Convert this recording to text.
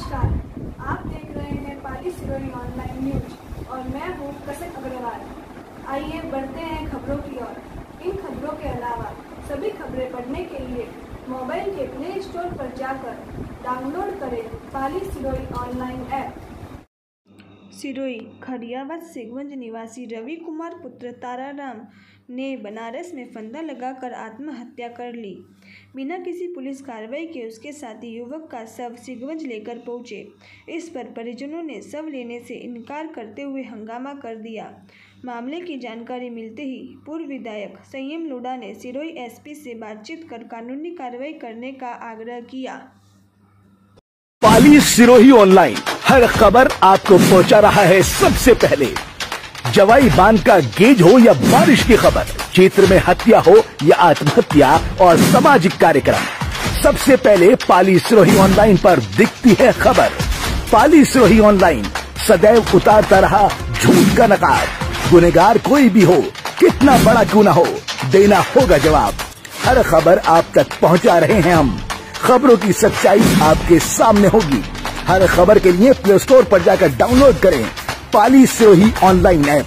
नमस्कार। आप देख रहे हैं पाली सिरोही ऑनलाइन न्यूज़ और मैं हूँ कसक अग्रवाल। आइए बढ़ते हैं खबरों की ओर। इन खबरों के अलावा सभी खबरें पढ़ने के लिए मोबाइल के प्ले स्टोर पर जाकर डाउनलोड करें पाली सिरोही ऑनलाइन ऐप सिरोही खरियावत सिगवंज निवासी रवि कुमार पुत्र ताराराम ने बनारस में फंदा लगाकर आत्महत्या कर ली बिना किसी पुलिस कार्रवाई के उसके साथी युवक का शव सिगवंज लेकर पहुँचे इस पर परिजनों ने शव लेने से इनकार करते हुए हंगामा कर दिया मामले की जानकारी मिलते ही पूर्व विधायक संयम लोढ़ा ने सिरोही एसपी से बातचीत कर कानूनी कार्रवाई करने का आग्रह किया पाली सिरोही ऑनलाइन हर खबर आपको पहुँचा रहा है सबसे पहले। जवाई बाँध का गेज हो या बारिश की खबर, क्षेत्र में हत्या हो या आत्महत्या और सामाजिक कार्यक्रम। सबसे पहले पाली सिरोही ऑनलाइन पर दिखती है खबर। पाली सिरोही ऑनलाइन, सदैव उतारता रहा झूठ का नकार। गुनेगार कोई भी हो, कितना बड़ा क्यों ना हो, देना होगा जवाब। हर खबर आप तक पहुँचा रहे हैं हम। खबरों की सच्चाई आपके सामने होगी। हर खबर के लिए प्ले स्टोर पर जाकर डाउनलोड करें। पाली से ही ऑनलाइन ऐप